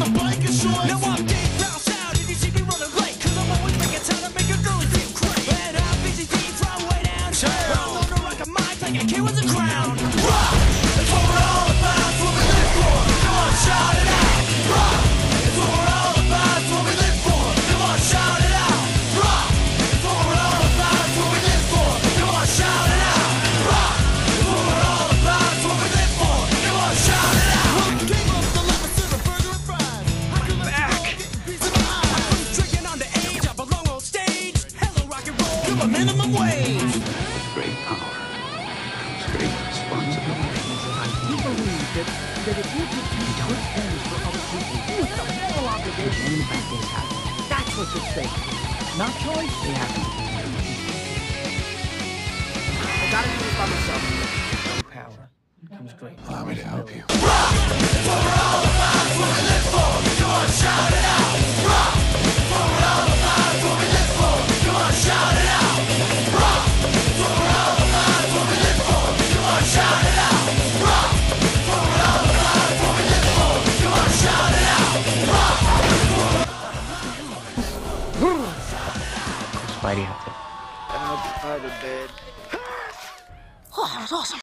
the biker shorts. Now I'm Dave Rouse out and you see me running late Cause I'm always making time to make a girl feel great. And I'm busy deep from way downtown On the rock of mic like a kid with a and a minimum wage. great power comes great responsibility. He believe that, that if you could do good things for other people, you had a moral obligation to make this happen. That's what's at stake. Not choice. It happens. I gotta do this by myself. Great power comes great. Allow me to help you. Spidey have to Out of bed. Oh, that was awesome.